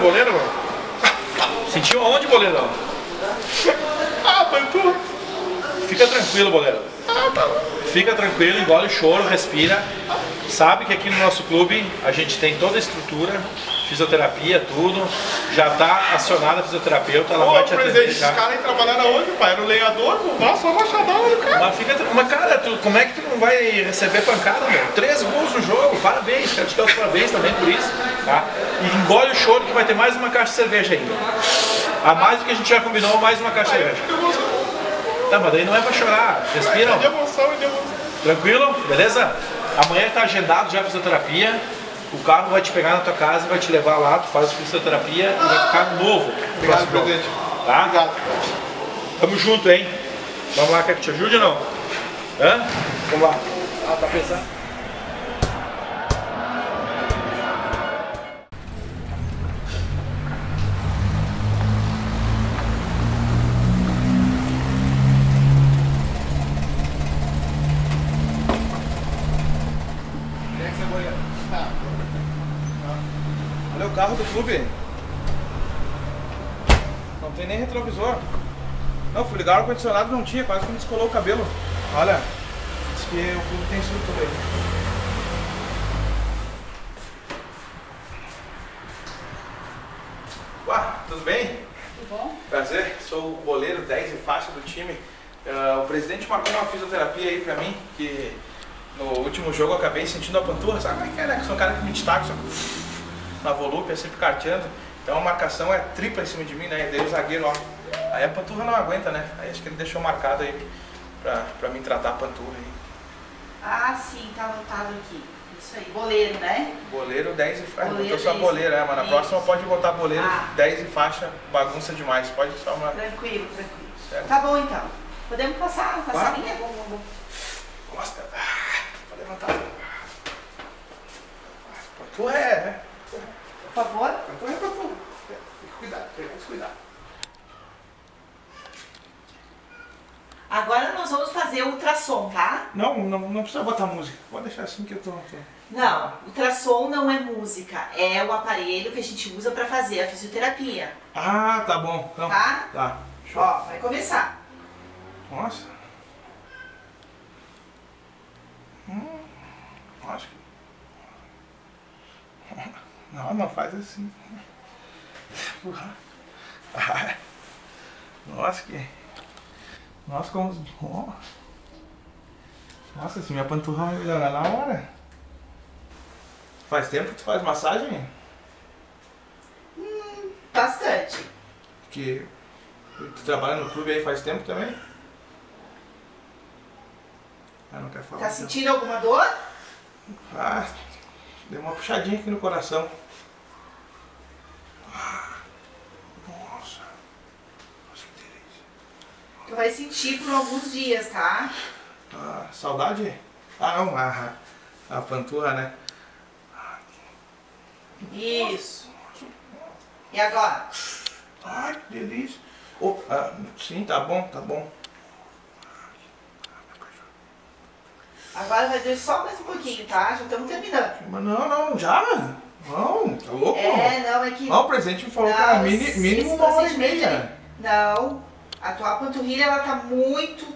Boleiro, mano? Sentiu aonde, boleirão? Ah, panturra. Fica tranquilo, boleiro. Fica tranquilo, engole o choro, respira. Sabe que aqui no nosso clube a gente tem toda a estrutura, fisioterapia, tudo. Já está acionada a fisioterapeuta, ela Ô, vai te atender presidente, já. esses caras aí trabalharam onde, pai? Era o lenhador, dá só machadão no cara. Mas, fica, mas cara, tu, como é que tu não vai receber pancada, meu? Três gols no jogo, parabéns, quero te dar os parabéns também por isso, tá? E engole o choro que vai ter mais uma caixa de cerveja ainda. A mais do que a gente já combinou, mais uma caixa de cerveja. Tá, mas daí não é pra chorar, respira, tranquilo, beleza? Amanhã tá agendado já a fisioterapia, o carro vai te pegar na tua casa vai te levar lá, tu faz a fisioterapia e vai ficar novo. no Obrigado, presidente. Tá? Obrigado. Tamo junto, hein? Vamos lá, quer que te ajude ou não? Hã? Vamos lá. Ah, tá pesado. Olha o carro do clube. Não tem nem retrovisor. Não, fui ligar o ar-condicionado não tinha, quase que me descolou o cabelo. Olha, diz que o clube tem isso tudo aí. Uá, tudo bem? Tudo bom? Prazer, sou o goleiro 10 e faixa do time. Ah, o presidente marcou uma fisioterapia aí pra mim, que no último jogo eu acabei sentindo a panturra, sabe como é que é, né? Que sou um cara que me destaca, só na volúpia, sempre carteando. Então a marcação é tripla em cima de mim, né? E daí o zagueiro, ó. Aí a panturra não aguenta, né? Aí acho que ele deixou marcado aí pra, pra mim tratar a panturra aí. Ah, sim, tá anotado aqui. Isso aí, boleiro, né? Goleiro 10 e faixa. Goleiro Botou só 10. boleiro, é, mas na próxima pode botar boleiro Ah. 10 e faixa, bagunça demais. Pode só uma. Tranquilo, tranquilo. Certo. Tá bom então. Podemos passar, passar a linha? Vamos, vamos. Costa. Ah, Pode levantar. É, né? Por favor. Tem que cuidar, tem que cuidar. Agora nós vamos fazer o ultrassom, tá? Não, não, não precisa botar música. Pode deixar assim que eu tô. tô- Não, ultrassom não é música, é o aparelho que a gente usa pra fazer a fisioterapia, Ah, tá bom. Então, tá? tá. Show. Ó, vai começar. Nossa. Hum, acho que. Não, não faz assim. Ah, Nossa, que. Nossa, como. Nossa, se minha panturra vai melhorar na hora. Faz tempo que tu faz massagem? Bastante. Que tu trabalha no clube aí faz tempo também? Ah, não quer falar. Tá então. sentindo alguma dor? Ah, deu uma puxadinha aqui no coração. Ah, Nossa. Nossa, que delícia. Tu vai sentir por alguns dias, tá? Ah, saudade? Ah, não, a, a panturra, né? Isso. E agora? Ai, que delícia. Oh, ah, sim, tá bom, tá bom. Agora vai doer só mais um pouquinho, tá? Já estamos terminando. Mas não, não, já? Não, tá louco? É, não, é que. Não, o presidente me falou que era Não, mini, esse mínimo uma hora e meia. Não, a tua panturrilha ela tá muito,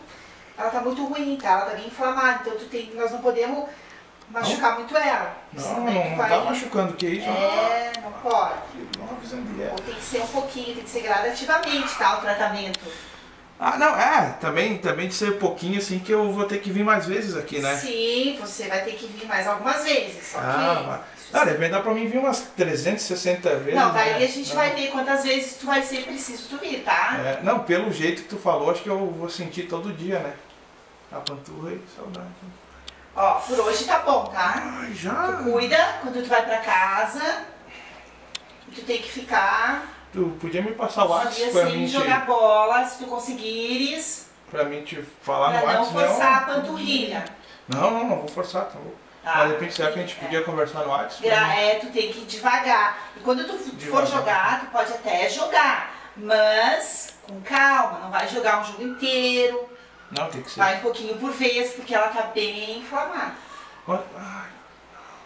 ela tá muito ruim, tá? Ela tá bem inflamada, então tu tem, nós não podemos machucar muito ela. Não, senão não, não vai- tá machucando, que isso? É, não pode. Não avisando Ou tem que ser um pouquinho, tem que ser gradativamente, tá? O tratamento. Ah, não, é, também, também de ser pouquinho assim que eu vou ter que vir mais vezes aqui, né? Sim, você vai ter que vir mais algumas vezes, só Ah, que. mas, ah, de repente dá pra mim vir umas 360 vezes. Não, né? daí a gente Não. vai ver quantas vezes tu vai ser preciso tu vir, tá? É, não, pelo jeito que tu falou, acho que eu vou sentir todo dia, né? A panturra e saudade. Ó, por hoje tá bom, tá? Ai, já? Tu cuida quando tu vai pra casa. Tu tem que ficar Tu podia me passar o WhatsApp pra sem mim, te, jogar bola, se tu conseguires, pra mim te falar no pra não WhatsApp, forçar a panturrilha. Não, não, não vou forçar, tá bom. Tá? Mas de repente, será que a gente podia conversar no WhatsApp? É, tu tem que ir devagar. E quando tu Devagar. for jogar, tu pode até jogar. Mas com calma, não vai jogar um jogo inteiro. Não, tem que ser. Vai um pouquinho por vez, porque ela tá bem inflamada.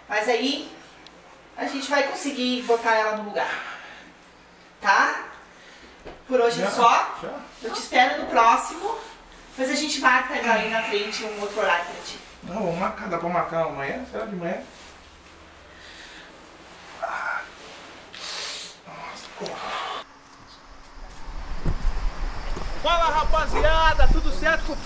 Mas aí a gente vai conseguir botar ela no lugar. Por hoje é Já, só. já. Eu te espero no próximo. Depois a gente marca aí na frente um outro horário pra ti. Não, vamos marcar, dá pra marcar amanhã? Será de manhã? Fala rapaziada, tudo certo?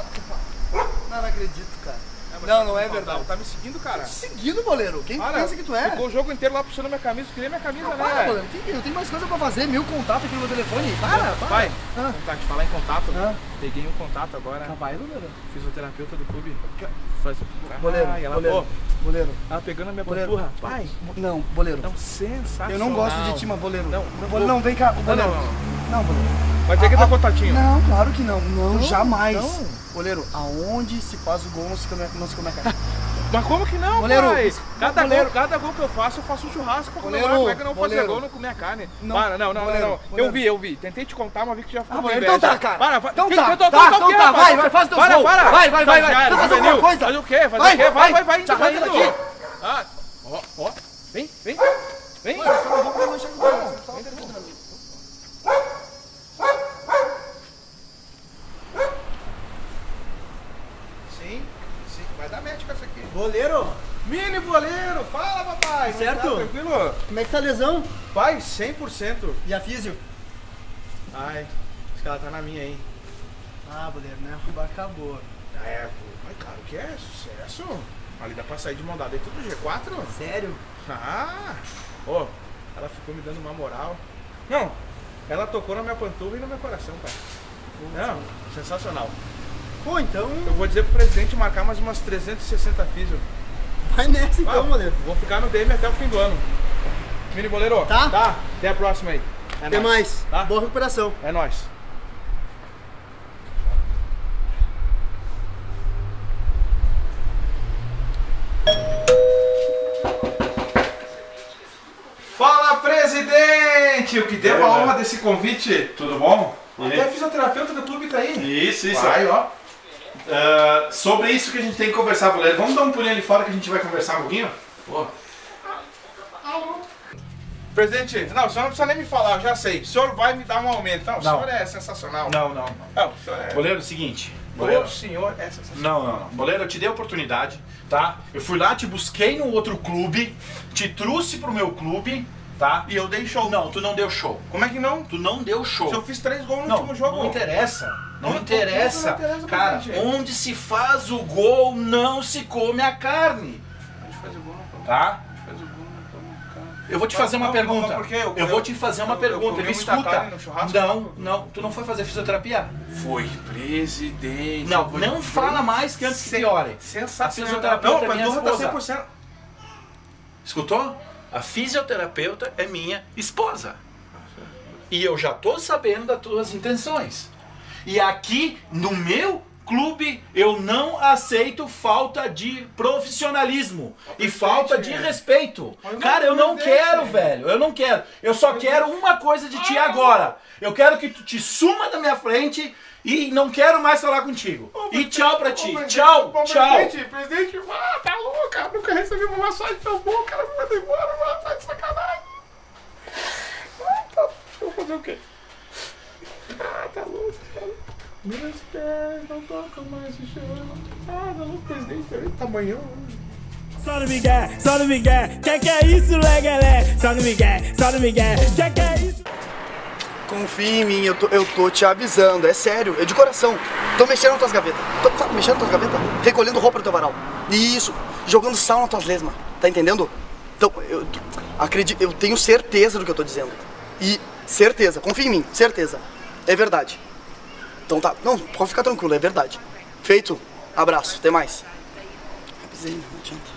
Não, não acredito, cara. Não, não é verdade. Tá me seguindo, cara? Seguindo, boleiro. Quem Para, pensa que tu é? Ficou o jogo inteiro lá puxando minha camisa, queria minha camisa, Para, né? boleiro. Tem- Eu tenho mais coisa pra fazer. Mil contatos aqui no meu telefone. Para, para. Vai, Ah. tá, te falar em contato. Ah. Peguei um contato agora, Tá, vai, boleiro. fisioterapeuta do clube. Faz... Boleiro, Ai, ela, Boleiro. ela pegando a minha Boleiro. panturra. Pai, Não, boleiro. não, sensacional. Eu não gosto de ti, mas boleiro. Não, boleiro, não, vem cá. Boleiro. não, Não, boleiro. Vai ter que Ah, dar ah, contatinho. Não, claro que não. Não, jamais. não. Boleiro, aonde se faz o gol não se come, não se come a carne. Mas como que não, Goleiro, pai? Cada, goleiro. gol, cada gol que eu faço, eu faço um churrasco pra Goleiro, comemorar. Como é que eu não vou fazer goleiro. gol não comer a carne? Não, Para, não, não, goleiro, não, não. goleiro. Eu vi, eu vi. Tentei te contar, mas vi que já ficou Ah, inveja. então tá, cara. Para, vai. Então tá, eu tá, então o quê, tá, vai, vai, faz teu Para, gol. para. Vai, vai, vai, vai. era, Tu faz alguma coisa? Fazer o quê? Fazer Vai, o quê? Vai, vai, vai, vai. indo, vai daqui. Ah, ó, ó. Vem, vem. Vem. Sim, sim. Vai dar Boleiro, Mini boleiro, fala papai. Como Certo? Tá, tranquilo? como é que tá a lesão? Pai, 100%. E a físio? Ai, acho que ela tá na minha, hein? Ah, boleiro, né? Acabou. É, pô, mas claro que é sucesso. Ali dá pra sair de mão dada. É tudo G4? Sério? Ah, ó, ela ficou me dando uma moral. Não, ela tocou na minha panturra e no meu coração, pai. Não, sensacional. Pô, então Eu vou dizer pro presidente marcar mais umas 360 físio. vai nessa então, Ah. Vou ficar no DM até o fim do ano. Mini boleiro. Tá. Tá, até a próxima aí. É Até nóis. mais. Tá? Boa recuperação. É nóis. Fala, presidente! O que devo a velho. honra desse convite? Tudo bom? Até a fisioterapeuta do clube tá aí. Isso, isso. Vai, ó. Ah, sobre isso que a gente tem que conversar, boleiro. Vamos dar um pulinho ali fora que a gente vai conversar um pouquinho? Pô. Presidente, não, o senhor não precisa nem me falar, eu já sei. O senhor vai me dar um aumento. Não, o Não. senhor é sensacional. Não, não. Não, o senhor é... Boleiro, é o seguinte. O Boleiro. senhor é sensacional. Não, não, não. Boleiro, eu te dei a oportunidade, tá? Eu fui lá, te busquei num outro clube, te trouxe pro meu clube, tá? E eu dei show. Não, tu não deu show. Como é que não? Tu não deu show. Se eu fiz três gols no Não, último jogo. não interessa. Não, Não, interessa. não interessa Cara, onde se faz o gol, não se come a carne. A gente faz o gol, não Tá? Eu vou te fazer uma pergunta. eu- vou te fazer uma pergunta. Me escuta. Não, não. Tu não foi fazer fisioterapia? Foi presidente. Não, não fala mais que antes que piore. Sensacional. A fisioterapeuta não, é minha tá esposa. 100%. Escutou? A fisioterapeuta é minha esposa. E eu já tô sabendo das tuas intenções. E aqui no meu clube eu não aceito falta de profissionalismo e falta de respeito. Cara, eu não quero, velho. Eu não quero. Eu só quero uma coisa de ti agora. Eu quero que tu te suma da minha frente e não quero mais falar contigo. E tchau pra ti. Tchau, tchau. Presidente, presidente, ah, tá louco, cara. Nunca recebi uma massagem tão boa, o cara me manda embora, mano. Tá de sacanagem. Ah, tá. Eu vou fazer o quê? Ah, tá louco, cara. Meus pés não tocam mais o chão. Ah, tá louco, presidente. Tá tamanhão. Só no Miguel, só no Miguel, que que é isso, legalé? Só no Miguel, só no Miguel, que que é isso? Confia em mim, eu tô, eu tô te avisando, é sério, é de coração. Tô mexendo nas tuas gavetas. Tô, sabe, mexendo nas tuas gavetas? Recolhendo roupa do teu varal. Isso, jogando sal nas tuas lesmas. Tá entendendo? Então, eu acredito, eu tenho certeza do que eu tô dizendo. E certeza, confia em mim, certeza. É verdade. Então tá, não, pode ficar tranquilo, é verdade. Feito. Abraço, até mais. Avisei, não adianta.